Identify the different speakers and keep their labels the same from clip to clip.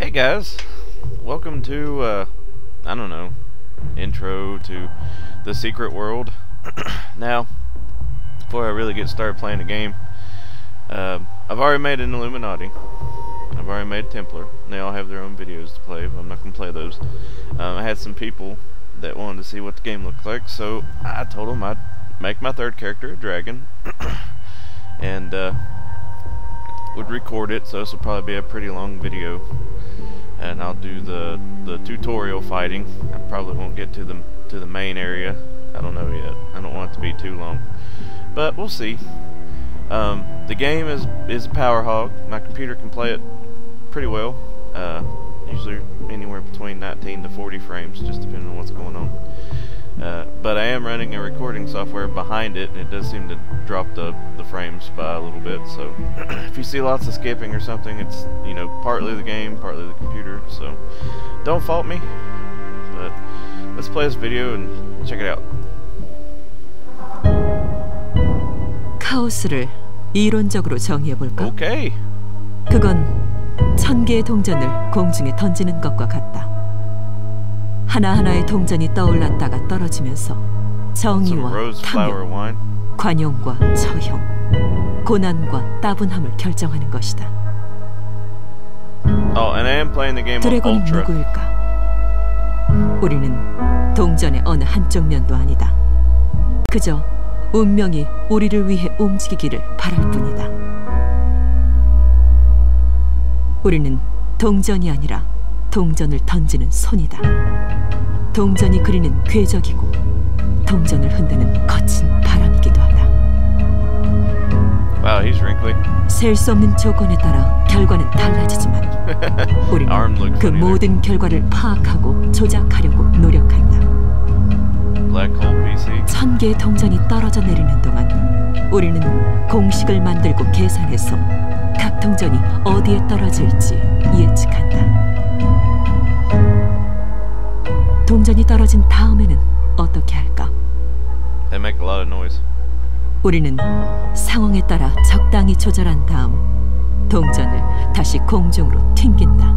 Speaker 1: Hey guys, welcome to, uh, I don't know, intro to the secret world. now, before I really get started playing the game, uh, I've already made an Illuminati. I've already made a Templar. They all have their own videos to play, but I'm not going to play those. Um, I had some people that wanted to see what the game looked like, so I told them I'd make my third character a dragon. and, uh, would record it, so this will probably be a pretty long video and I'll do the the tutorial fighting. I probably won't get to the to the main area. I don't know yet. I don't want it to be too long, but we'll see. Um, the game is is a power hog. My computer can play it pretty well. Uh, usually anywhere between 19 to 40 frames, just depending on what's going on. Uh, but I am running a recording software behind it, and it does seem to drop the, the frames by a little bit. So if you see lots of skipping or something, it's you know partly the game, partly the computer. So don't fault me. But let's play this video and check it out.
Speaker 2: 카오스를 이론적으로 정의해 볼까?
Speaker 1: Okay.
Speaker 2: 그건 천 개의 동전을 공중에 던지는 것과 같다. 하나하나의 동전이 떠올랐다가 떨어지면서 정의와 탐욕. 관용과 처형, 고난과 따분함을 결정하는 것이다.
Speaker 1: Oh, and I am playing the game on
Speaker 2: 드래곤이
Speaker 1: ultra.
Speaker 2: 누구일까? 우리는 동전의 어느 한쪽 면도 아니다. 그저 운명이 우리를 위해 움직이기를 바랄 뿐이다. 우리는 동전이 아니라 동전을 던지는 손이다. 동전이 그리는 궤적이고 동전을 흔드는 거친 바람이기도 하다.
Speaker 1: Wow, he's wrinkly.
Speaker 2: 셀수 없는 조건에 따라 결과는 달라지지만 우리는 그. 모든 결과를 파악하고 조작하려고 노력한다.
Speaker 1: Black hole PC.
Speaker 2: 천 개의 동전이 떨어져 내리는 동안 우리는 공식을 만들고 계산해서 각 동전이 어디에 떨어질지 예측한다. 동전이 떨어진 다음에는 어떻게 할까?
Speaker 1: They make a lot of noise.
Speaker 2: 우리는 상황에 따라 적당히 조절한 다음 동전을 다시 공중으로 튕긴다.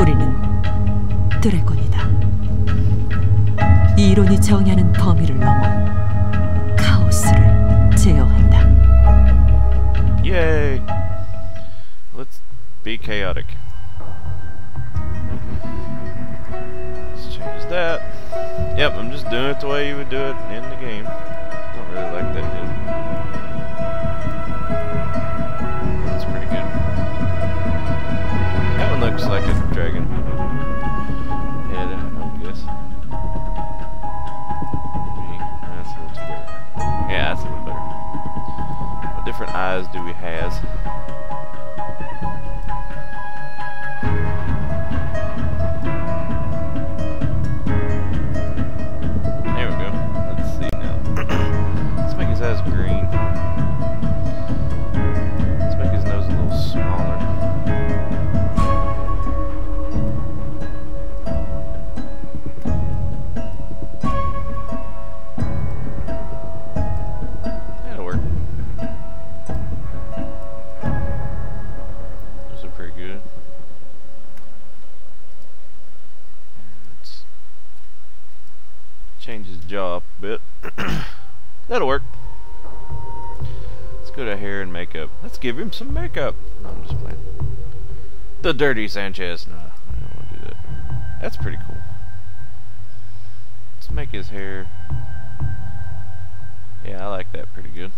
Speaker 2: 우리는 드래곤이다. 이 이론이 정의하는 범위를 넘어 카오스를 제어한다.
Speaker 1: Yay! Let's be chaotic. That. Yep, I'm just doing it the way you would do it in the game. Don't really like that yet. That's pretty good. That one looks like a dragon. Head, I guess. Yeah, that's a little better. What different eyes do we has? Some makeup. No, I'm just playing. The Dirty Sanchez. No, I don't want to do that. That's pretty cool. Let's make his hair. Yeah, I like that pretty good.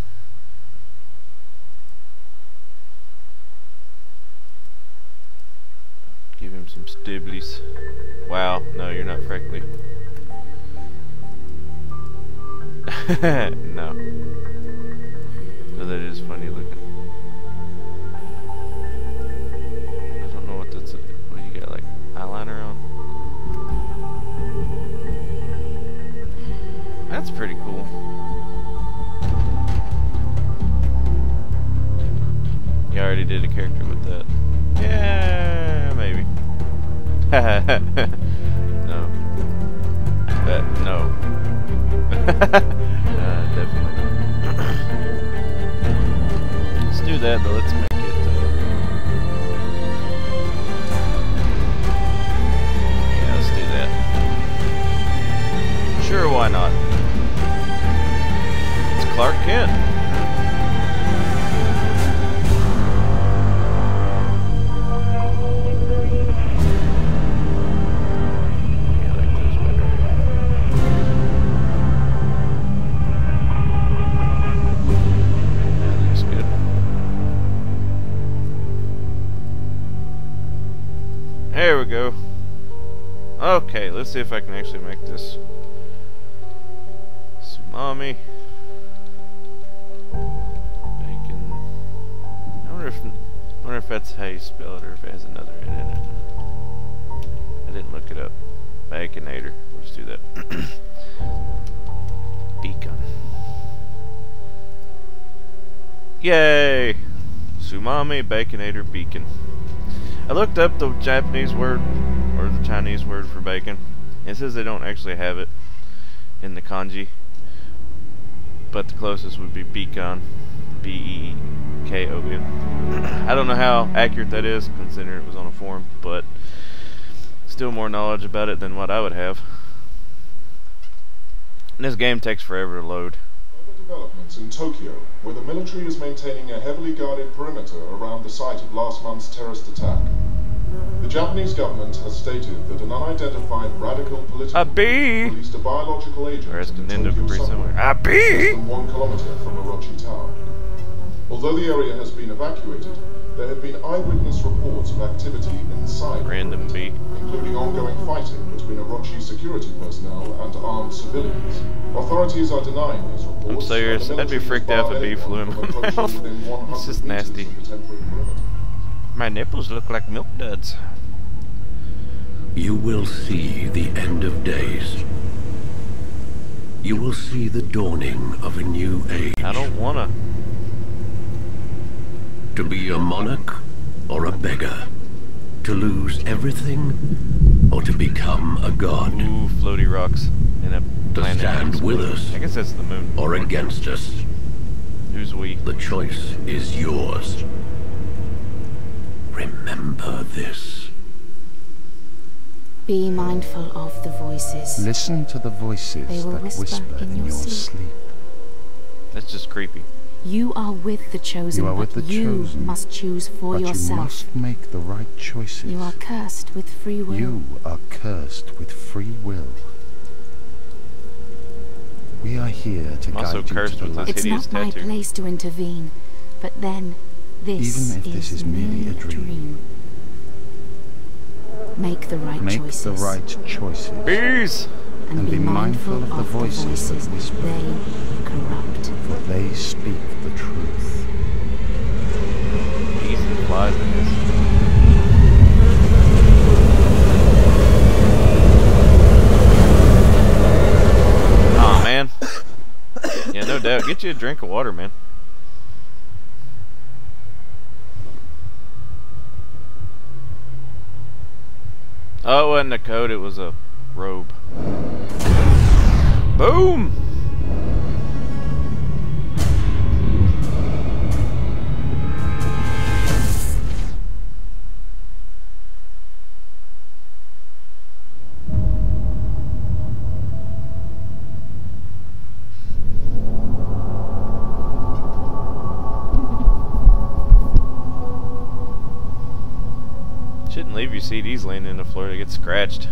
Speaker 1: Give him some stibblies. Wow, no, you're not freckly. no. But that is funny looking. Pretty cool. You already did a character with that. Yeah, maybe. no. That no. see if I can actually make this. Tsunami. Bacon. I wonder if I wonder if that's how you spell it or if it has another N in it. I didn't look it up. Baconator. We'll just do that. Beacon. Yay! Sumami Baconator Beacon. I looked up the Japanese word, or the Chinese word for bacon. It says they don't actually have it in the kanji. But the closest would be beacon. B-E-K-O-N. I don't know how accurate that is, considering it was on a forum, but still more knowledge about it than what I would have. And this game takes forever to load.
Speaker 3: Further developments in Tokyo, where the military is maintaining a heavily guarded perimeter around the site of last month's terrorist attack. The Japanese government has stated that an unidentified radical political
Speaker 1: A bee!
Speaker 3: group released a biological agent
Speaker 1: Or
Speaker 3: in the Tokyo
Speaker 1: somewhere. A bee!
Speaker 3: than one kilometer from Orochi Tower. Although the area has been evacuated, there have been eyewitness reports of activity inside
Speaker 1: Random bee.
Speaker 3: including ongoing fighting between Orochi security personnel and armed civilians. Authorities are denying these reports.
Speaker 1: I'm serious. I'd be freaked out if a bee flew in my mouth.
Speaker 3: within 100
Speaker 1: It's just nasty.
Speaker 3: of the temporary perimeter.
Speaker 1: My nipples look like milk duds.
Speaker 4: You will see the end of days. You will see the dawning of a new age.
Speaker 1: I don't wanna.
Speaker 4: To be a monarch or a beggar. To lose everything or to become a god.
Speaker 1: Ooh, floaty rocks in a
Speaker 4: To stand with us
Speaker 1: I guess that's the moon.
Speaker 4: or against us.
Speaker 1: Who's we?
Speaker 4: The choice is yours. Remember this.
Speaker 5: Be mindful of the voices.
Speaker 6: Listen to the voices
Speaker 5: They will
Speaker 6: that
Speaker 5: whisper
Speaker 6: whisper
Speaker 5: in
Speaker 6: in
Speaker 5: your
Speaker 6: your
Speaker 5: sleep.
Speaker 6: sleep.
Speaker 1: That's just creepy.
Speaker 5: You are with the chosen,
Speaker 6: You are with
Speaker 5: but
Speaker 6: the
Speaker 5: you
Speaker 6: chosen,
Speaker 5: must choose for
Speaker 6: but you
Speaker 5: yourself.
Speaker 6: must make the right choices.
Speaker 5: You are cursed with free will.
Speaker 6: You are cursed with free will. We are here to
Speaker 1: I'm
Speaker 6: guide
Speaker 1: also
Speaker 6: you
Speaker 1: cursed
Speaker 6: to the
Speaker 1: with
Speaker 6: light.
Speaker 5: it's not my
Speaker 1: tattoo.
Speaker 5: place to intervene, but then this
Speaker 6: Even if this is merely a dream.
Speaker 5: Make the right
Speaker 6: Make
Speaker 5: choices.
Speaker 6: the right choices.
Speaker 1: Bees!
Speaker 5: and,
Speaker 6: and
Speaker 5: be
Speaker 6: be
Speaker 5: mindful,
Speaker 6: mindful of the voices that whisper.
Speaker 5: They corrupt.
Speaker 6: For they speak the truth.
Speaker 1: Bees and flies, I guess. Aw, man. Yeah, no doubt. Get you a drink of water, man. Oh, it wasn't a coat, it was a robe. Boom! CDs laying in the floor to get scratched.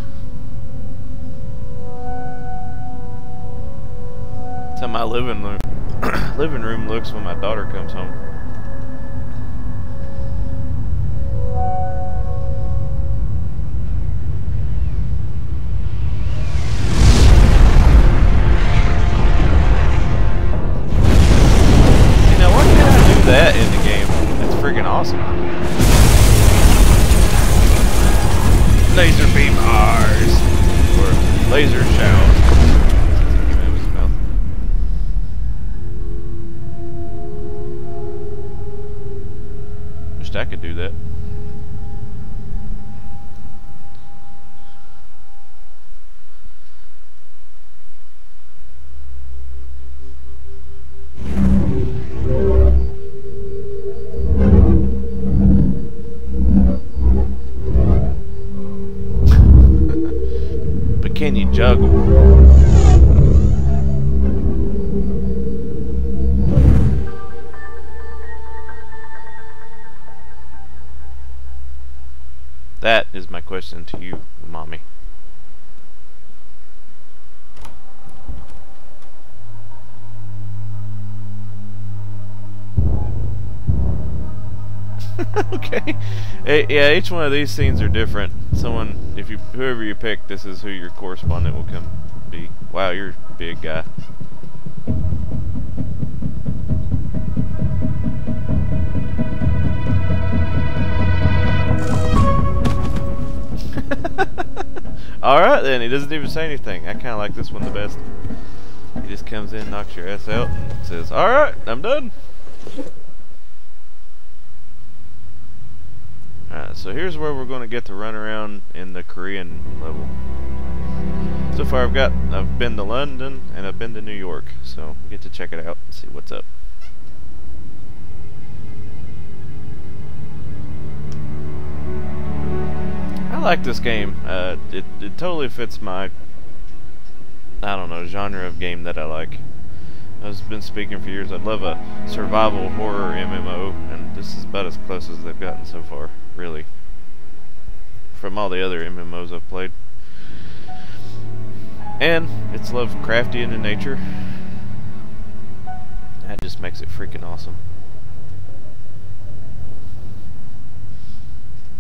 Speaker 1: That's how my living room, living room looks when my daughter comes home. Is my to you, mommy. okay. Yeah, each one of these scenes are different. someone, if you whoever you pick, this is who your correspondent will come be. Wow, you're a big guy. Alright then, he doesn't even say anything. I kind of like this one the best. He just comes in, knocks your ass out, and says, Alright, I'm done. Alright, so here's where we're going to get to run around in the Korean level. So far I've got, I've been to London, and I've been to New York, so we get to check it out and see what's up. Like this game. Uh, it, it totally fits my, I don't know, genre of game that I like. I've been speaking for years. I'd love a survival horror MMO, and this is about as close as they've gotten so far, really. From all the other MMOs I've played. And it's Lovecraftian in nature. That just makes it freaking awesome.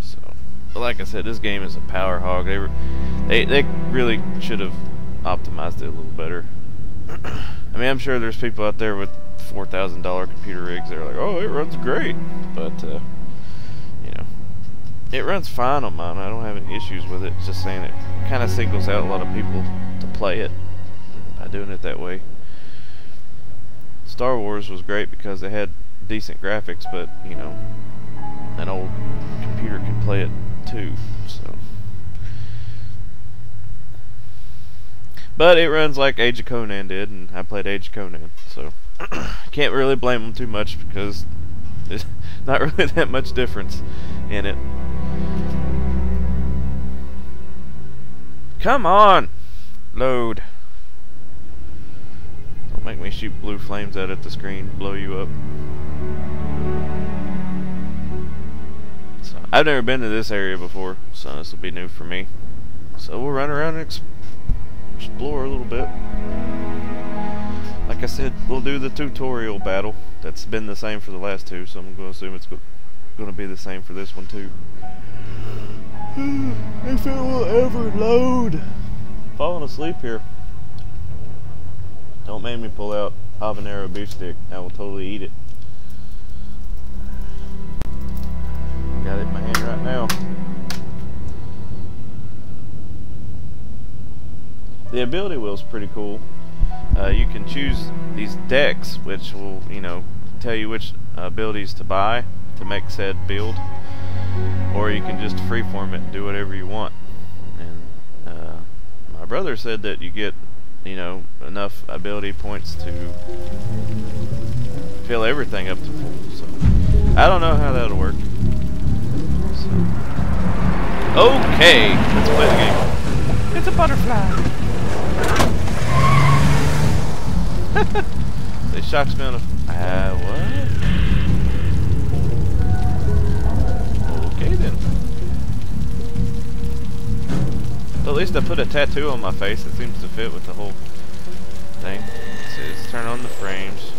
Speaker 1: So, but like I said, this game is a power hog. They were, they they really should have optimized it a little better. I mean, I'm sure there's people out there with four thousand dollar computer rigs that are like, "Oh, it runs great," but uh, you know, it runs fine on mine. I don't have any issues with it. Just saying it kind of singles out a lot of people to play it by doing it that way. Star Wars was great because they had decent graphics, but you know, an old computer can play it too. So. But it runs like Age of Conan did, and I played Age of Conan, so can't really blame them too much because there's not really that much difference in it. Come on! Load. Don't make me shoot blue flames out at the screen, blow you up. I've never been to this area before, so this will be new for me. So we'll run around and explore explore a little bit. Like I said, we'll do the tutorial battle. That's been the same for the last two, so I'm going to assume it's going to be the same for this one too. if it will ever load. Falling asleep here. Don't make me pull out habanero beef stick. I will totally eat it. Got it in my hand right now. The ability wheel is pretty cool. Uh, you can choose these decks, which will, you know, tell you which abilities to buy to make said build, or you can just freeform it and do whatever you want. And uh, my brother said that you get, you know, enough ability points to fill everything up to full. So I don't know how that'll work. So. Okay, let's play the game. It's a butterfly. they shocks me on a. Ah, uh, what? Okay then. At least I put a tattoo on my face. It seems to fit with the whole thing. Let's, let's turn on the frames.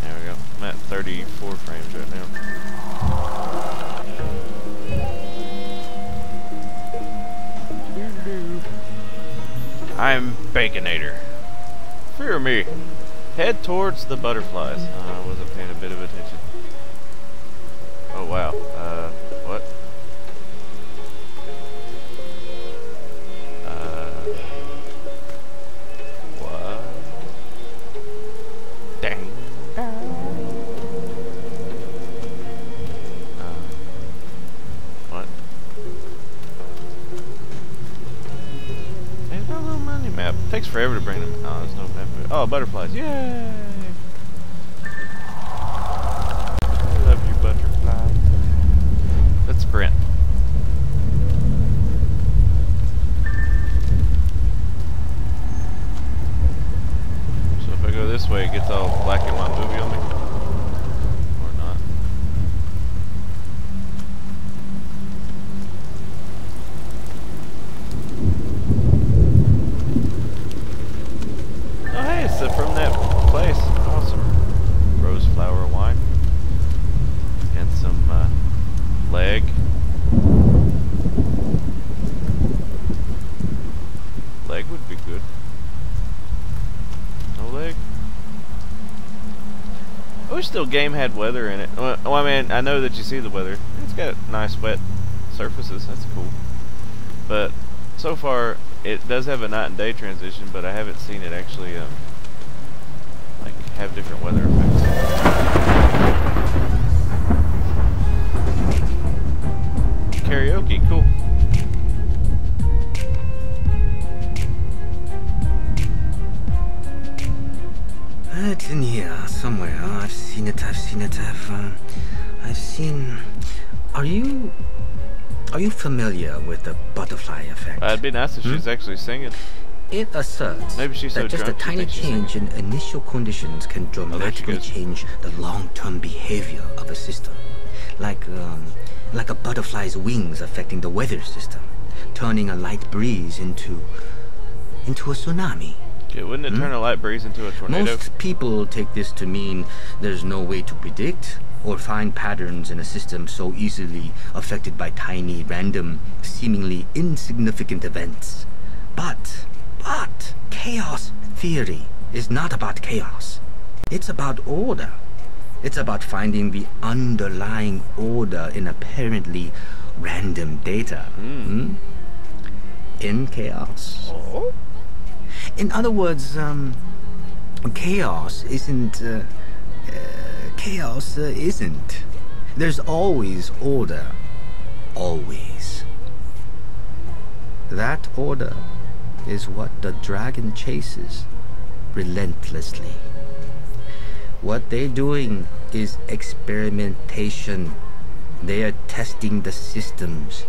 Speaker 1: There we go. I'm at 34 frames right now. I'm Baconator. Fear me. Head towards the butterflies. Uh, I wasn't paying a bit of Oh, butterflies. Yay! I love you, butterfly. Let's sprint. So if I go this way, it gets all black and white movie on me? Or not? Oh hey, it's uh, from that place. Awesome. Rose flower wine. And some uh, leg. Still game had weather in it. Well, I mean, I know that you see the weather. It's got nice wet surfaces. That's cool. But so far, it does have a night and day transition, but I haven't seen it actually um, like have different weather effects. Karaoke, cool.
Speaker 7: It's in here somewhere. I've seen it. I've seen it. I've, uh, I've seen. Are you, are you familiar with the butterfly effect?
Speaker 1: Uh, it'd be nice if
Speaker 7: Hmm?
Speaker 1: she's actually singing.
Speaker 7: It asserts
Speaker 1: Maybe she's so
Speaker 7: that just a
Speaker 1: drunk she
Speaker 7: tiny change in initial conditions can dramatically
Speaker 1: goes.
Speaker 7: change the long-term behavior of a system, like um, like a butterfly's wings affecting the weather system, turning a light breeze into into a tsunami.
Speaker 1: Yeah, wouldn't it turn a light breeze into a tornado?
Speaker 7: Hmm? Most people take this to mean there's no way to predict or find patterns in a system so easily affected by tiny, random, seemingly insignificant events. But, but, chaos theory is not about chaos. It's about order. It's about finding the underlying order in apparently random data. Hmm? In chaos.
Speaker 1: Oh?
Speaker 7: In other words, um, chaos isn't. Uh, uh, chaos uh, isn't. There's always order. Always. That order is what the dragon chases relentlessly. What they're doing is experimentation. They are testing the systems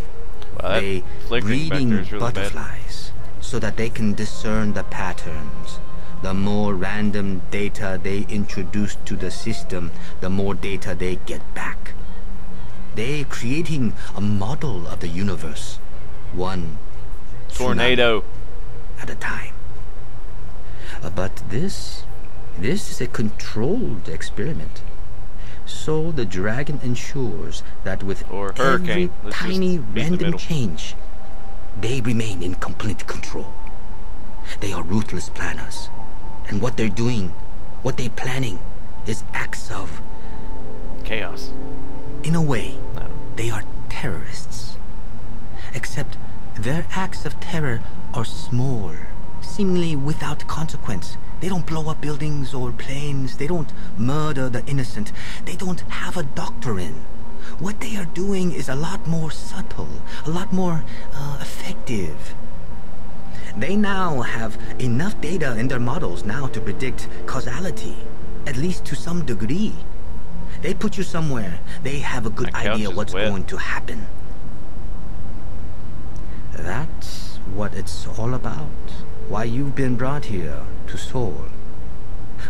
Speaker 1: Wow, that
Speaker 7: they
Speaker 1: flickering back
Speaker 7: reading
Speaker 1: there is really bad.
Speaker 7: So that they can discern the patterns. The more random data they introduce to the system, the more data they get back. They're creating a model of the universe, one
Speaker 1: Tornado.
Speaker 7: at a time. Uh, but this, this is a controlled experiment. So the dragon ensures that with
Speaker 1: Or
Speaker 7: every tiny random change, they remain in complete control. They are ruthless planners. And what they're doing, what they're planning, is acts of,
Speaker 1: Chaos.
Speaker 7: in a way,
Speaker 1: No.
Speaker 7: they are terrorists. Except their acts of terror are small, seemingly without consequence. They don't blow up buildings or planes. They don't murder the innocent. They don't have a doctrine. What they are doing is a lot more subtle, a lot more uh, effective. They now have enough data in their models now to predict causality, at least to some degree. They put you somewhere, they have a good
Speaker 1: My
Speaker 7: idea what's
Speaker 1: wet.
Speaker 7: going to happen. That's what it's all about. Why you've been brought here to Seoul.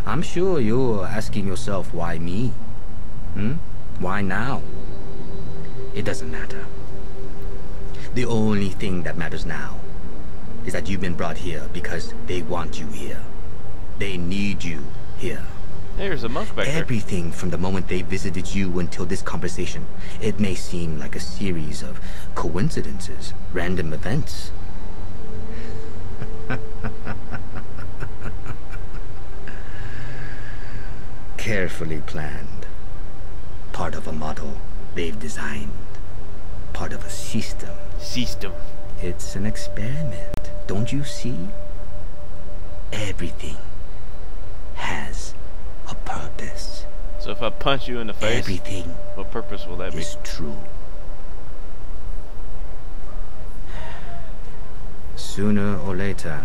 Speaker 7: I'm sure you're asking yourself, why me? Hmm? Why now? It doesn't matter. The only thing that matters now is that you've been brought here because they want you here. They need you here.
Speaker 1: There's a monk back there.
Speaker 7: Everything from the moment they visited you until this conversation, it may seem like a series of coincidences, random events. Carefully planned. Part of a model they've designed. Part of a system.
Speaker 1: System.
Speaker 7: It's an experiment. Don't you see? Everything has a purpose.
Speaker 1: So if I punch you in the face,
Speaker 7: Everything
Speaker 1: what purpose will that be?
Speaker 7: is true. Sooner or later,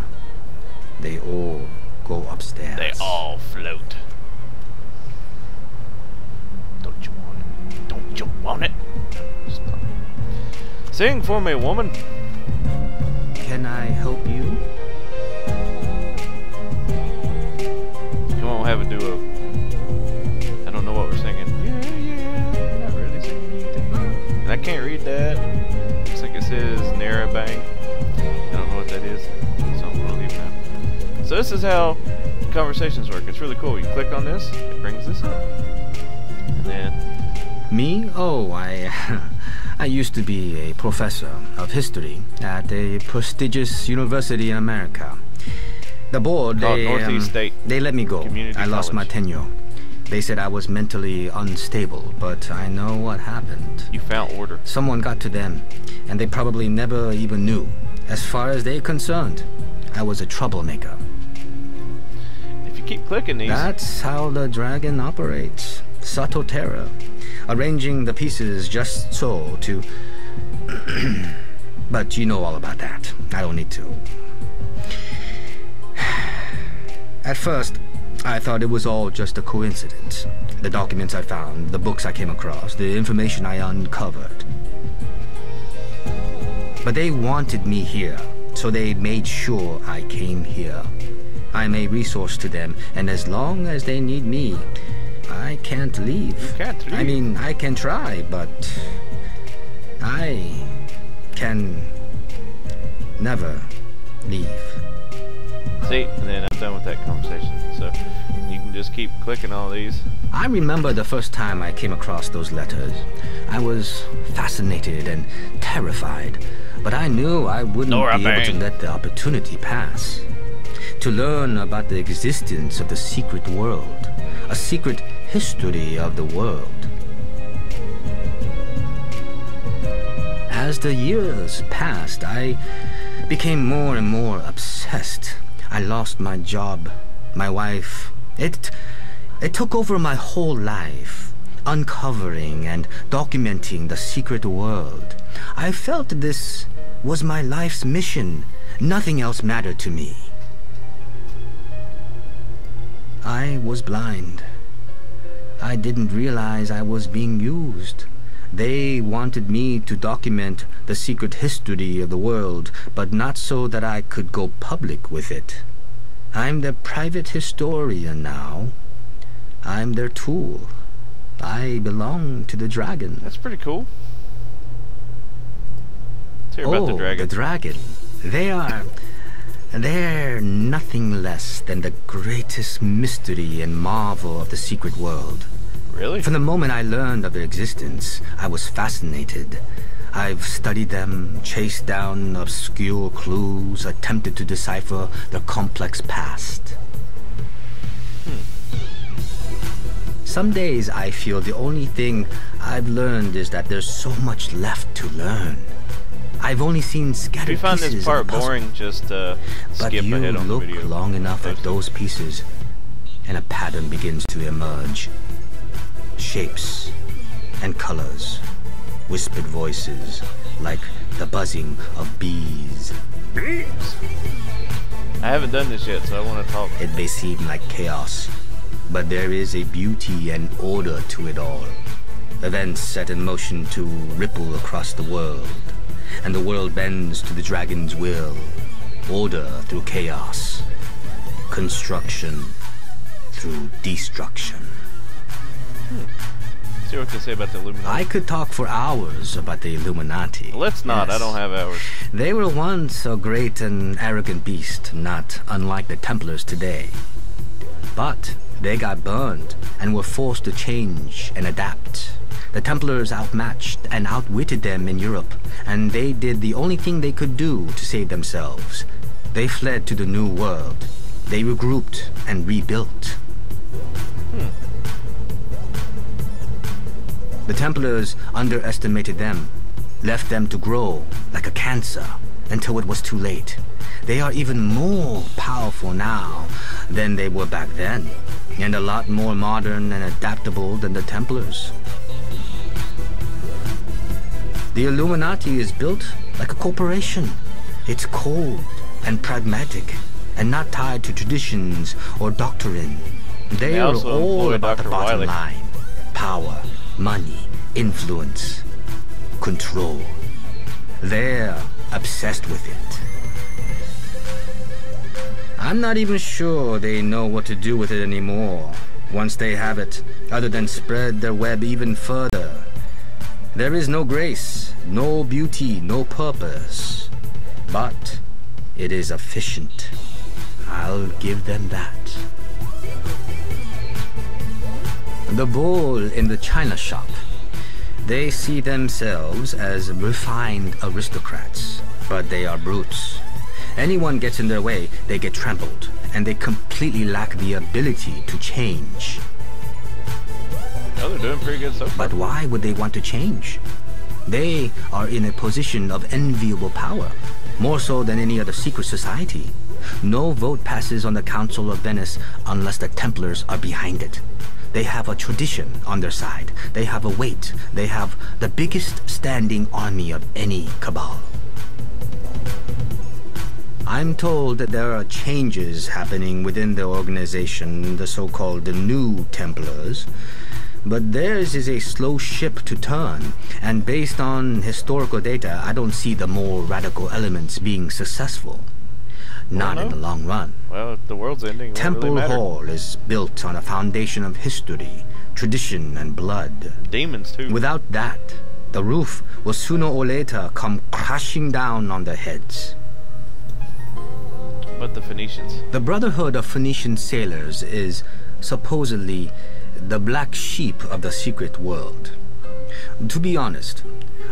Speaker 7: they all go upstairs.
Speaker 1: They all float. Don't you want it? Want it? Sing for me, woman.
Speaker 7: Can I help you?
Speaker 1: Come on, we'll have a duo. I don't know what we're singing. Yeah, yeah. Not really singing anything. And I can't read that. Looks like it says Narrabang. I don't know what that is. So I'm gonna leave now. So this is how conversations work. It's really cool. You click on this, it brings this up. And then
Speaker 7: Me? Oh, I. I used to be a professor of history at a prestigious university in America. The board,
Speaker 1: Called
Speaker 7: they, um, they let me go.
Speaker 1: Community
Speaker 7: I lost my tenure. They said I was mentally unstable, but I know what happened.
Speaker 1: You found order.
Speaker 7: Someone got to them, and they probably never even knew. As far as they're concerned, I was a troublemaker.
Speaker 1: If you keep clicking these,
Speaker 7: That's how the dragon operates. Subtle terror. Arranging the pieces just so to. but you know all about that. I don't need to. At first, I thought it was all just a coincidence. The documents I found, the books I came across, the information I uncovered. But they wanted me here, so they made sure I came here. I'm a resource to them, and as long as they need me, I can't leave.
Speaker 1: You can't
Speaker 7: I mean, I can try, but I can never leave.
Speaker 1: see, and then I'm done with that conversation. So you can just keep clicking all these.
Speaker 7: I remember the first time I came across those letters. I was fascinated and terrified, but I knew I wouldn't
Speaker 1: Nora
Speaker 7: be able to let the opportunity pass. To learn about the existence of the secret world, a secret history of the world. As the years passed, I became more and more obsessed. I lost my job, my wife. It it took over my whole life, uncovering and documenting the secret world. I felt this was my life's mission. Nothing else mattered to me. I was blind. I didn't realize I was being used. They wanted me to document the secret history of the world, but not so that I could go public with it. I'm their private historian now. I'm their tool. I belong to the dragon.
Speaker 1: That's pretty cool. Let's hear
Speaker 7: oh,
Speaker 1: about the oh, dragon.
Speaker 7: the dragon. They are. They're nothing less than the greatest mystery and marvel of the secret world.
Speaker 1: really?
Speaker 7: From the moment I learned of their existence, I was fascinated. I've studied them, chased down obscure clues, attempted to decipher their complex past. Hmm. Some days I feel the only thing I've learned is that there's so much left to learn. I've only seen scattered
Speaker 1: you find
Speaker 7: pieces
Speaker 1: this part boring, just uh,
Speaker 7: But
Speaker 1: skip
Speaker 7: you
Speaker 1: ahead on
Speaker 7: look
Speaker 1: video.
Speaker 7: long enough at those pieces, and a pattern begins to emerge. Shapes and colors, whispered voices, like the buzzing of bees. bees.
Speaker 1: I haven't done this yet, so I want to talk.
Speaker 7: It may seem like chaos, but there is a beauty and order to it all. Events set in motion to ripple across the world, and the world bends to the dragon's will. Order through chaos, construction through destruction. Hmm.
Speaker 1: See what they say about the Illuminati.
Speaker 7: I could talk for hours about the Illuminati.
Speaker 1: Let's not. I don't have hours.
Speaker 7: They were once a great and arrogant beast, not unlike the Templars today. But they got burned and were forced to change and adapt. The Templars outmatched and outwitted them in Europe, and they did the only thing they could do to save themselves. They fled to the New World. They regrouped and rebuilt. The Templars underestimated them, left them to grow like a cancer until it was too late. They are even more powerful now than they were back then, and a lot more modern and adaptable than the Templars. The Illuminati is built like a corporation. It's cold and pragmatic and not tied to traditions or doctrine. They,
Speaker 1: They
Speaker 7: are all about the bottom
Speaker 1: Wiley.
Speaker 7: line. Power, money, influence, control. They're obsessed with it. I'm not even sure they know what to do with it anymore. Once they have it, other than spread their web even further. There is no grace, no beauty, no purpose. But it is efficient. I'll give them that. The bull in the china shop. They see themselves as refined aristocrats, but they are brutes. Anyone gets in their way, they get trampled, and they completely lack the ability to change.
Speaker 1: Doing pretty good so far.
Speaker 7: But why would they want to change? They are in a position of enviable power, more so than any other secret society. No vote passes on the Council of Venice unless the Templars are behind it. They have a tradition on their side. They have a weight. They have the biggest standing army of any cabal. I'm told that there are changes happening within the organization, the so-called New Templars. But theirs is a slow ship to turn, and based on historical data, I don't see the more radical elements being successful. Not in the long run.
Speaker 1: Well, the world's ending.
Speaker 7: Temple
Speaker 1: really.
Speaker 7: Hall is built on a foundation of history, tradition, and blood.
Speaker 1: Demons too.
Speaker 7: Without that, the roof will sooner or later come crashing down on their heads.
Speaker 1: but the Phoenicians.
Speaker 7: The Brotherhood of Phoenician Sailors is supposedly the black sheep of the secret world. To be honest,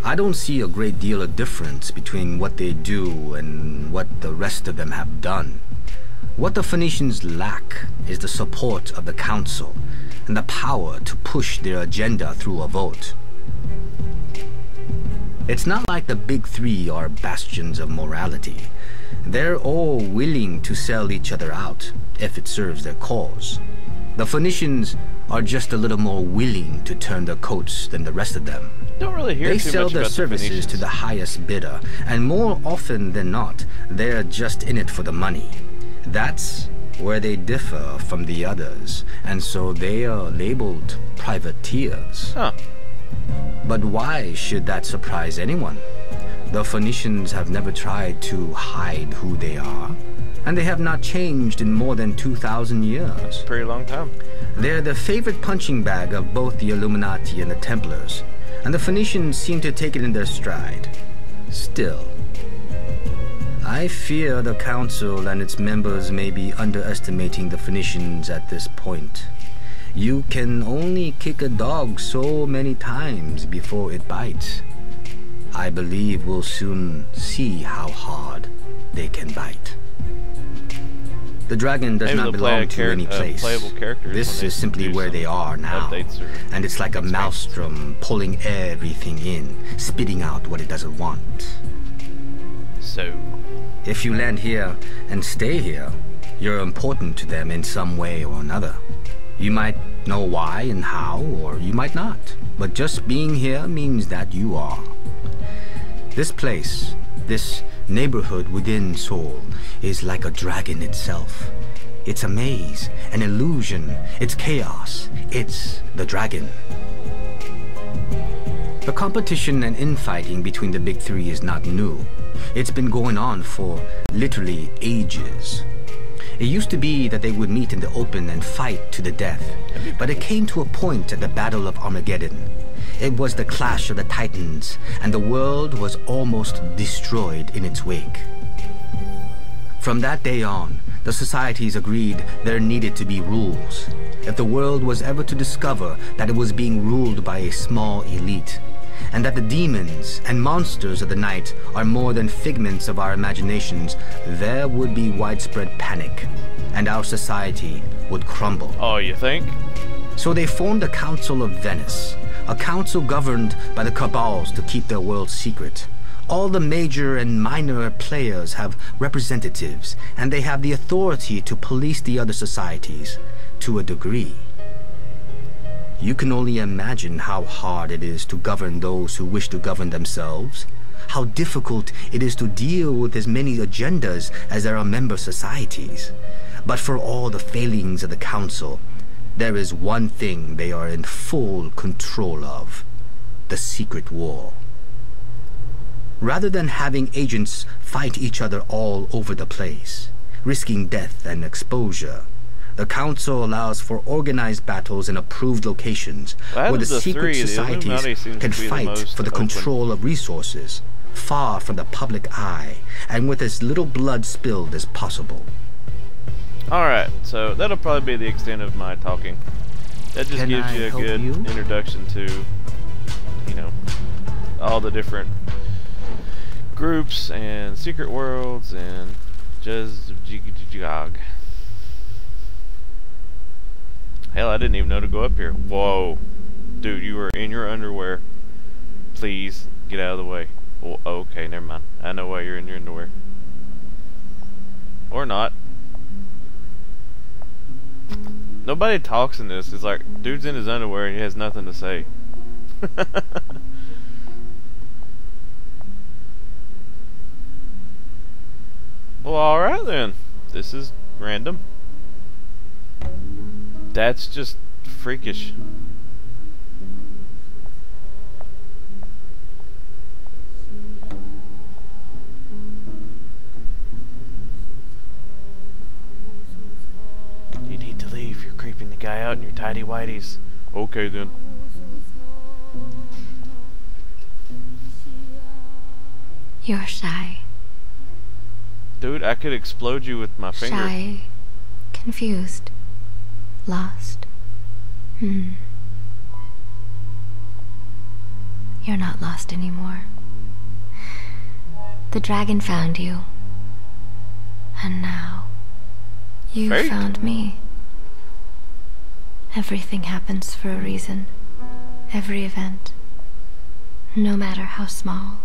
Speaker 7: I don't see a great deal of difference between what they do and what the rest of them have done. What the Phoenicians lack is the support of the Council and the power to push their agenda through a vote. It's not like the big three are bastions of morality. They're all willing to sell each other out if it serves their cause. The Phoenicians are just a little more willing to turn their coats than the rest of them.
Speaker 1: Don't really hear
Speaker 7: They sell their
Speaker 1: about the
Speaker 7: services to the highest bidder, and more often than not, they're just in it for the money. That's where they differ from the others, and so they are labeled privateers.
Speaker 1: Huh.
Speaker 7: But why should that surprise anyone? The Phoenicians have never tried to hide who they are, and they have not changed in more than 2,000 years.
Speaker 1: Pretty long time.
Speaker 7: They're the favorite punching bag of both the Illuminati and the Templars, and the Phoenicians seem to take it in their stride. Still, I fear the Council and its members may be underestimating the Phoenicians at this point. You can only kick a dog so many times before it bites. I believe we'll soon see how hard they can bite. The dragon does
Speaker 1: Maybe
Speaker 7: not belong to any
Speaker 1: uh,
Speaker 7: place.
Speaker 1: characters
Speaker 7: This is simply where they are now. And it's like a maelstrom pulling everything in, spitting out what it doesn't want.
Speaker 1: So,
Speaker 7: If you land here and stay here, you're important to them in some way or another. You might know why and how, or you might not. But just being here means that you are. This place, this neighborhood within Seoul, is like a dragon itself. It's a maze, an illusion, it's chaos, it's the dragon. The competition and infighting between the big three is not new. It's been going on for literally ages. It used to be that they would meet in the open and fight to the death, but it came to a point at the Battle of Armageddon. It was the clash of the titans, and the world was almost destroyed in its wake. From that day on, the societies agreed there needed to be rules. If the world was ever to discover that it was being ruled by a small elite, and that the demons and monsters of the night are more than figments of our imaginations, there would be widespread panic, and our society would crumble.
Speaker 1: oh, you think?
Speaker 7: So they formed a Council of Venice, a council governed by the cabals to keep their world secret. All the major and minor players have representatives, and they have the authority to police the other societies to a degree. You can only imagine how hard it is to govern those who wish to govern themselves. How difficult it is to deal with as many agendas as there are member societies. But for all the failings of the Council, there is one thing they are in full control of the secret war. Rather than having agents fight each other all over the place, risking death and exposure, the Council allows for organized battles in approved locations where the
Speaker 1: the
Speaker 7: secret
Speaker 1: three,
Speaker 7: societies
Speaker 1: seems
Speaker 7: can
Speaker 1: be the
Speaker 7: fight for the
Speaker 1: open.
Speaker 7: control of resources, far from the public eye, and with as little blood spilled as possible.
Speaker 1: Alright, so that'll probably be the extent of my talking. That just
Speaker 7: Can
Speaker 1: gives
Speaker 7: I
Speaker 1: you a good
Speaker 7: you?
Speaker 1: introduction to, you know, all the different groups and secret worlds and just jog. Hell, I didn't even know to go up here. Whoa. dude, you are in your underwear. Please get out of the way. Oh, okay, never mind. I know why you're in your underwear. Or not. Nobody talks in this. It's like, dude's in his underwear and he has nothing to say. well, alright then. This is random. That's just freakish. You need to leave. You're creeping the guy out in your tighty whities. Okay then.
Speaker 5: You're shy.
Speaker 1: Dude, I could explode you with my finger.
Speaker 5: Shy. Confused. Lost. Hmm. You're not lost anymore. The dragon found you. And now, you
Speaker 1: Fate.
Speaker 5: found me. Everything happens for a reason. Every event, no matter how small,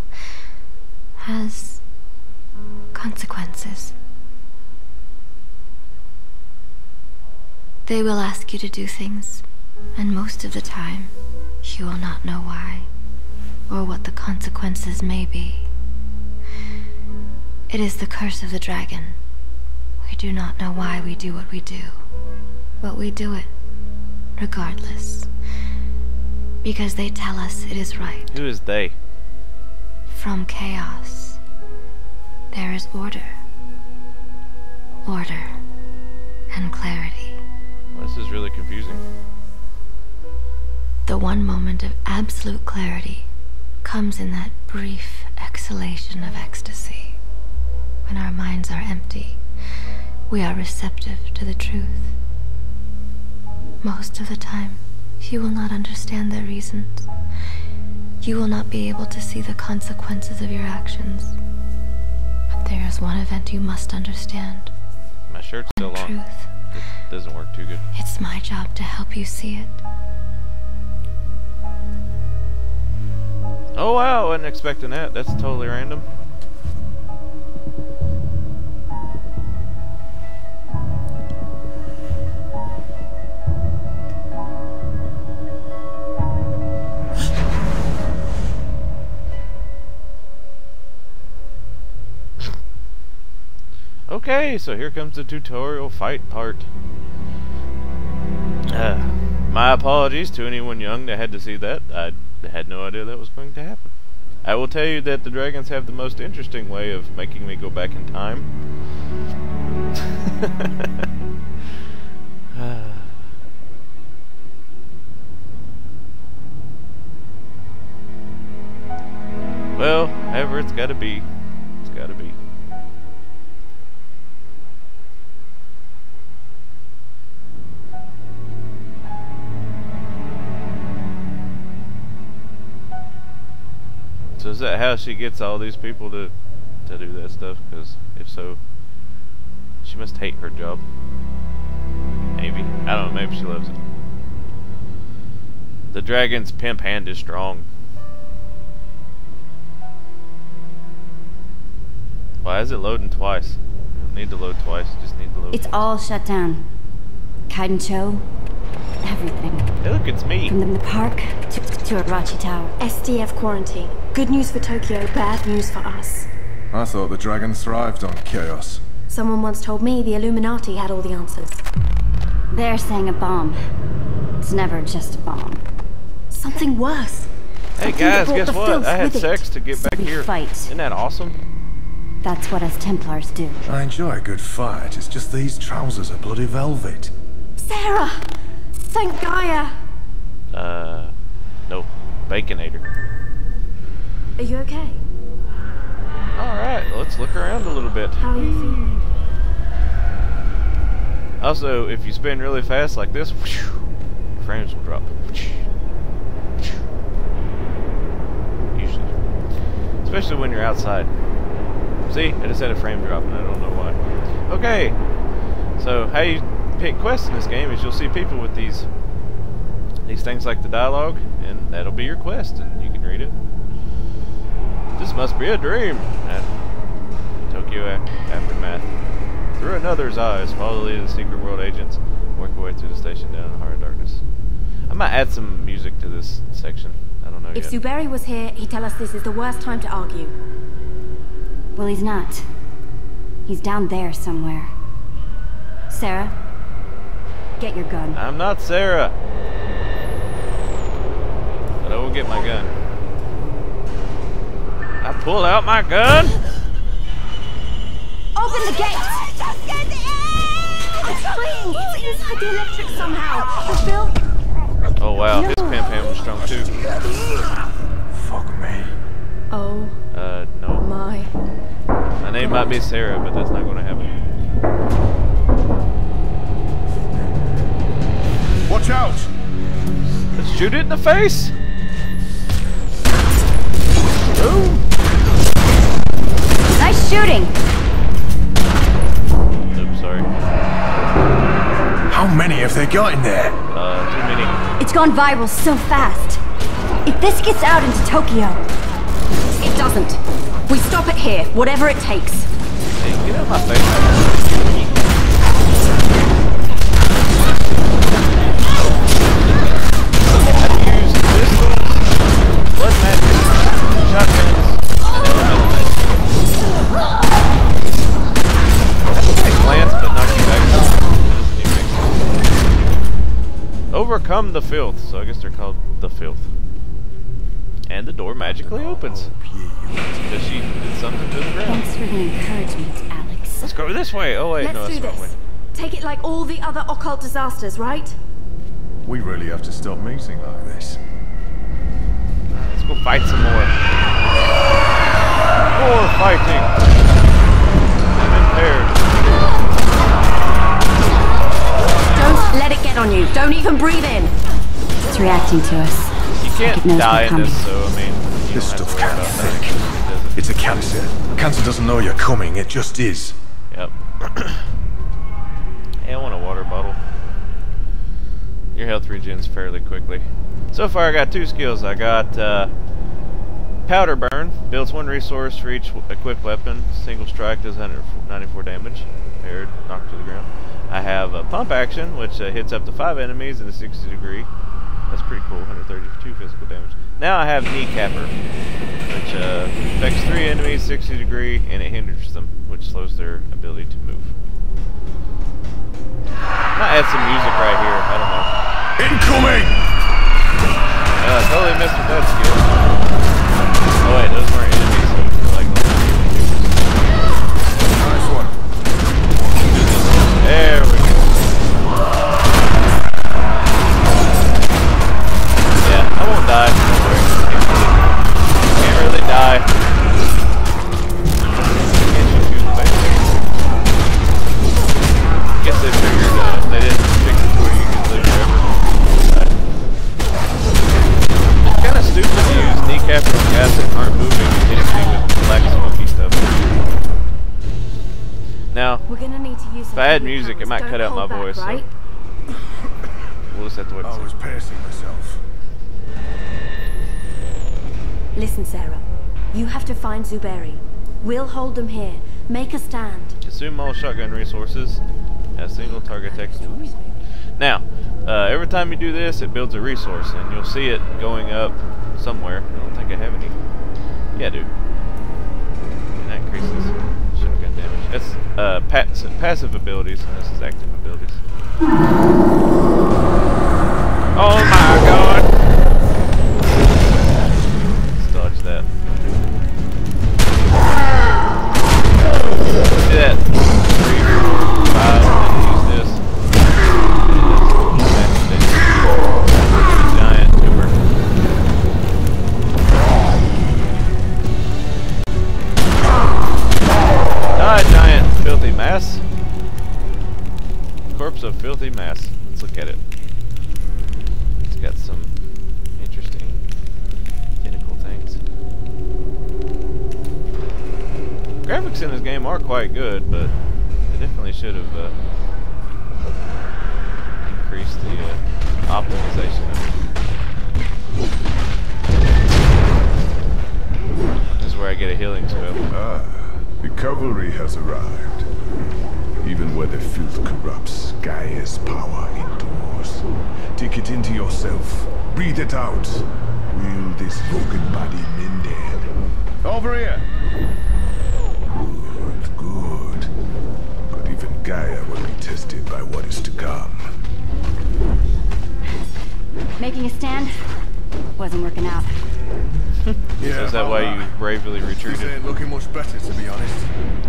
Speaker 5: has consequences. They will ask you to do things, and most of the time, you will not know why, or what the consequences may be. It is the curse of the dragon. We do not know why we do what we do, but we do it regardless. Because they tell us it is right.
Speaker 1: Who is they?
Speaker 5: From chaos, there is order. Order and clarity.
Speaker 1: This is really confusing.
Speaker 5: The one moment of absolute clarity comes in that brief exhalation of ecstasy. When our minds are empty, we are receptive to the truth. Most of the time, you will not understand their reasons. You will not be able to see the consequences of your actions. But there is one event you must understand.
Speaker 1: My shirt's still on.
Speaker 5: truth.
Speaker 1: It doesn't work too good.
Speaker 5: It's my job to help you see it.
Speaker 1: Oh wow, I wasn't expecting that. That's totally random. Okay, so here comes the tutorial fight part. Uh, my apologies to anyone young that had to see that. I had no idea that was going to happen. I will tell you that the dragons have the most interesting way of making me go back in time. well, however it's gotta be. Is that how she gets all these people to to do that stuff? Because if so, she must hate her job. Maybe I don't know. Maybe she loves it. The dragon's pimp hand is strong. Why is it loading twice? You don't need to load twice. You just need to load.
Speaker 8: It's
Speaker 1: once.
Speaker 8: all shut down. Kaidan Cho, everything.
Speaker 1: Hey, look, it's me.
Speaker 8: From the park to, to Orochi Tower.
Speaker 9: SDF quarantine. Good news for Tokyo, bad news for us.
Speaker 6: I thought the dragon thrived on chaos.
Speaker 9: Someone once told me the Illuminati had all the answers.
Speaker 8: They're saying a bomb. It's never just a bomb.
Speaker 9: Something worse.
Speaker 1: Hey
Speaker 9: Something that
Speaker 1: guys, guess what? I had
Speaker 9: with it.
Speaker 1: sex to get
Speaker 8: So
Speaker 1: back
Speaker 8: we
Speaker 1: here.
Speaker 8: fight.
Speaker 1: Isn't that awesome?
Speaker 8: That's what us Templars do.
Speaker 6: I enjoy a good fight, it's just these trousers are bloody velvet.
Speaker 9: Sarah! Thank Gaia!
Speaker 1: Uh, no, Baconator.
Speaker 9: Are you okay?
Speaker 1: Alright, let's look around a little bit.
Speaker 9: How are you feeling?
Speaker 1: Also, if you spin really fast like this, your frames will drop. Usually. Especially when you're outside. See, I just had a frame drop and I don't know why. Okay, so how you pick quests in this game is you'll see people with these these things like the dialogue, and that'll be your quest, and you can read it. This must be a dream. Tokyo Aftermath. Through another's eyes, follow the lead of the Secret World agents. Work your way through the station down in the heart of darkness. I might add some music to this section. I don't know
Speaker 9: If
Speaker 1: yet.
Speaker 9: Was here, he'd tell us this is the worst time to argue.
Speaker 8: Well, he's not. He's down there somewhere. Sarah, get your gun.
Speaker 1: I'm not Sarah. But I will get my gun. I pull out my gun.
Speaker 8: Open the gate!
Speaker 9: I'm trying! It's inside the electric somehow! The Phil...
Speaker 1: Oh wow, his pam pam was strong too.
Speaker 6: Fuck me.
Speaker 9: Oh
Speaker 1: Uh, no.
Speaker 9: my...
Speaker 1: My name might be Sarah, but that's not going to happen.
Speaker 6: Watch out!
Speaker 1: Let's shoot it in the face.
Speaker 8: Shooting!
Speaker 1: Oops, sorry.
Speaker 6: How many have they got in there?
Speaker 1: Uh, too many.
Speaker 8: It's gone viral so fast. If this gets out into Tokyo,
Speaker 9: It doesn't. We stop it here, whatever it takes.
Speaker 1: Hey, get out of my face. The filth. So I guess they're called the filth. And the door magically oh, opens. Because she did something to the ground.
Speaker 8: thanks for the encouragement, Alex.
Speaker 1: Let's go this way. Oh wait,
Speaker 9: Let's
Speaker 1: no, that's
Speaker 9: do
Speaker 1: the wrong way.
Speaker 9: this. Take it like all the other occult disasters, right?
Speaker 6: We really have to stop meeting like this.
Speaker 1: Let's go fight some more. More fighting. I'm impaired.
Speaker 9: Don't let it get on you. Don't even breathe in.
Speaker 8: It's reacting to us.
Speaker 1: You can't
Speaker 8: it knows
Speaker 1: die
Speaker 8: we're
Speaker 1: in this,
Speaker 8: coming.
Speaker 1: so I mean.
Speaker 6: This stuff can't
Speaker 1: about that.
Speaker 6: think. It's a cancer. Cancer doesn't know you're coming, it just is.
Speaker 1: Yep. hey, I want a water bottle. Your health regens fairly quickly. So far, I got two skills. I got uh, Powder Burn, builds one resource for each equipped weapon. Single strike does 194 damage. Paired, knocked to the ground. I have a Pump Action, which uh, hits up to five enemies in a 60 degree. That's pretty cool, 132 physical damage. Now I have Kneecapper, which uh, affects three enemies 60 degree, and it hinders them, which slows their ability to move. Might add some music right here. I don't know.
Speaker 6: Incoming!
Speaker 1: Uh, totally missed with that skill. Oh wait, those weren't enemies. Like
Speaker 6: Nice one.
Speaker 1: There die. Can't really die. Can't shoot you in the face. Guess they figured uh, they didn't fix it where you could live forever. It's kind of stupid to use kneecap on guys that aren't moving and hitting me with black smoky stuff. Now,
Speaker 9: We're gonna need to use
Speaker 1: if I had music, it might cut out my voice. so
Speaker 9: Right?
Speaker 1: we'll just have to wait and
Speaker 6: I
Speaker 1: see.
Speaker 6: was pacing myself.
Speaker 9: Listen, Sarah. You have to find Zuberi. We'll hold them here. Make a stand.
Speaker 1: Consume all shotgun resources. A single target text. Now, uh, every time you do this, it builds a resource, and you'll see it going up somewhere. I don't think I have any. Yeah, dude. And that increases shotgun damage. That's uh, pass passive abilities, and this is active abilities. Oh my god! Filthy mess. Let's look at it. It's got some interesting tentacle things. Graphics in this game are quite good, but they definitely should have uh, increased the uh, optimization of it. This is where I get a healing spell.
Speaker 6: Ah, the cavalry has arrived. Even where the filth corrupts, Gaia's power endures. Take it into yourself. Breathe it out. Will this broken body mended? Over here! Is
Speaker 1: that why you bravely retreated?
Speaker 6: looking much better, to be honest.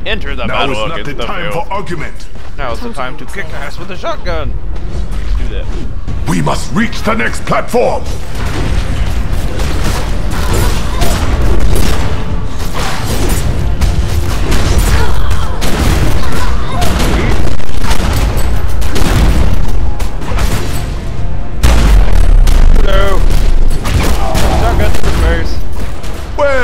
Speaker 1: Enter the
Speaker 6: Now is
Speaker 1: battle
Speaker 6: not
Speaker 1: against
Speaker 6: the
Speaker 1: the
Speaker 6: time for argument.
Speaker 1: Now is the time to kick ass with a shotgun. Let's do that.
Speaker 6: We must reach the next platform!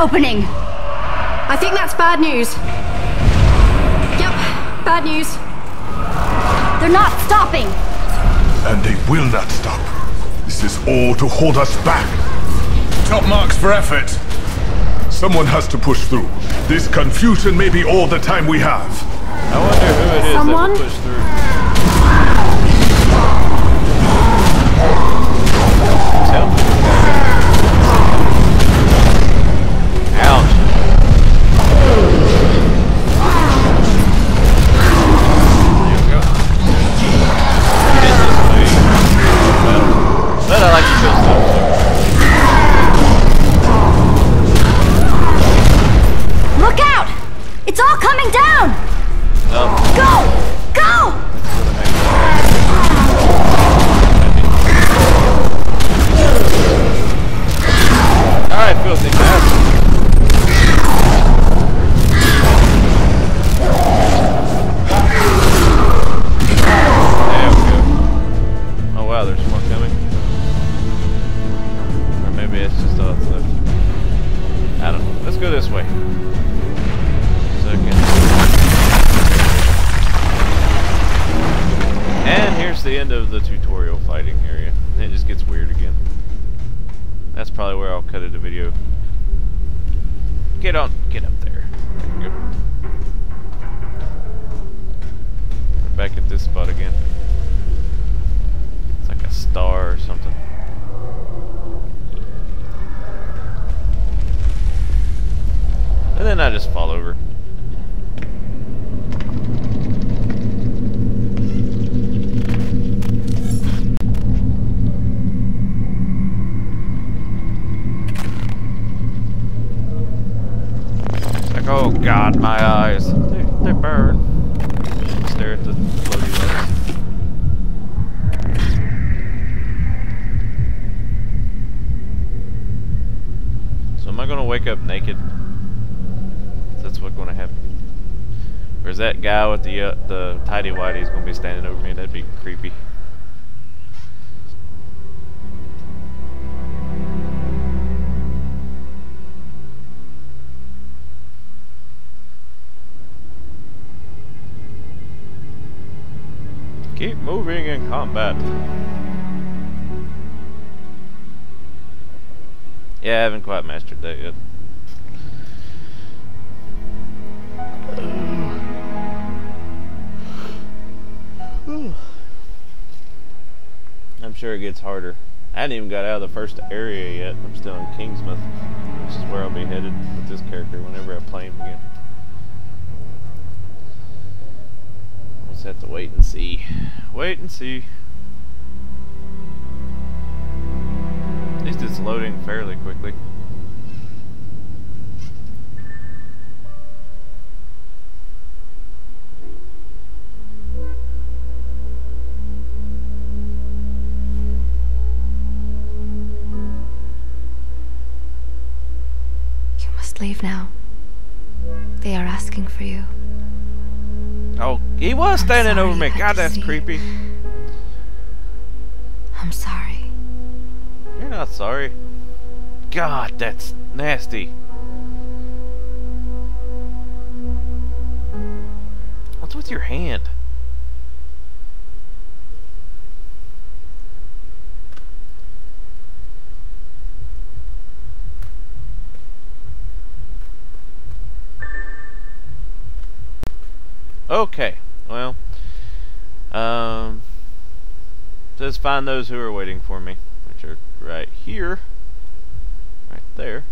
Speaker 8: opening!
Speaker 9: I think that's bad news. Yep, bad news.
Speaker 8: They're not stopping!
Speaker 6: And they will not stop. This is all to hold us back. Top marks for effort. Someone has to push through. This confusion may be all the time we have.
Speaker 1: I wonder who it is
Speaker 8: Someone?
Speaker 1: that will push through. I don't know. Let's go this way. And here's the end of the tutorial fighting area. It just gets weird again. That's probably where I'll cut it a video. Get on, get up there. There back at this spot again. It's like a star or something. And then I just fall over. Like, oh god, my eyes. They, they burn. Stare at the floaty lights. So am I gonna wake up naked? That's what's gonna happen. Is that guy with the uh, the tighty whitey gonna be standing over me? That'd be creepy. Keep moving in combat. Yeah, I haven't quite mastered that yet. Sure it gets harder. I hadn't even got out of the first area yet. I'm still in Kingsmouth, which is where I'll be headed with this character whenever I play him again. We'll just have to wait and see. Wait and see. At least it's loading fairly quickly.
Speaker 5: Leave now. They are asking for you.
Speaker 1: Oh, he was standing over me. God, that's see. creepy.
Speaker 5: I'm sorry.
Speaker 1: You're not sorry. God, that's nasty. What's with your hand? Okay, well, um, says find those who are waiting for me, which are right here, right there.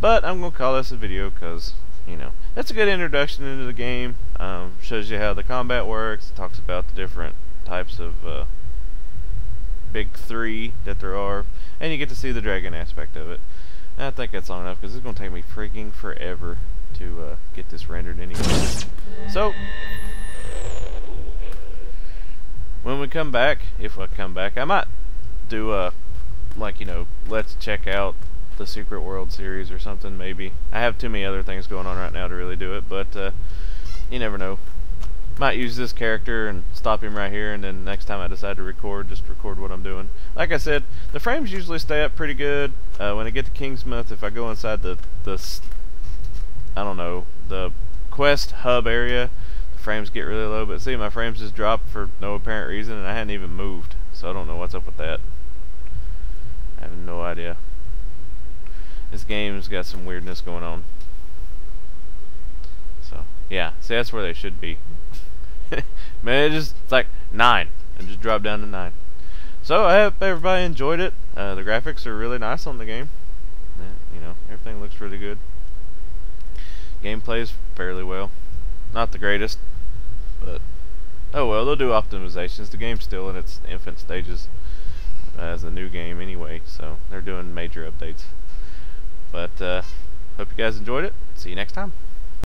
Speaker 1: But I'm going to call this a video because, you know, that's a good introduction into the game. Um, shows you how the combat works, talks about the different types of uh, big three that there are, and you get to see the dragon aspect of it. And I think that's long enough because it's going to take me freaking forever to uh, get this rendered anyway. So, when we come back, if I come back, I might do a, like, you know, let's check out the Secret World series or something, maybe. I have too many other things going on right now to really do it, but uh, you never know. Might use this character and stop him right here, and then next time I decide to record, just record what I'm doing. Like I said, the frames usually stay up pretty good. Uh, when I get to Kingsmouth, if I go inside the, the I don't know, the quest hub area, the frames get really low. But see, my frames just dropped for no apparent reason, and I hadn't even moved. So I don't know what's up with that. I have no idea. This game's got some weirdness going on. So, yeah. See, that's where they should be. Man, it just, it's like 9. And just drop down to 9. So, I hope everybody enjoyed it. Uh, the graphics are really nice on the game. Yeah, you know, everything looks really good. Game plays fairly well. Not the greatest, but oh well, they'll do optimizations. The game's still in its infant stages as a new game anyway, so they're doing major updates. But uh, hope you guys enjoyed it. See you next time.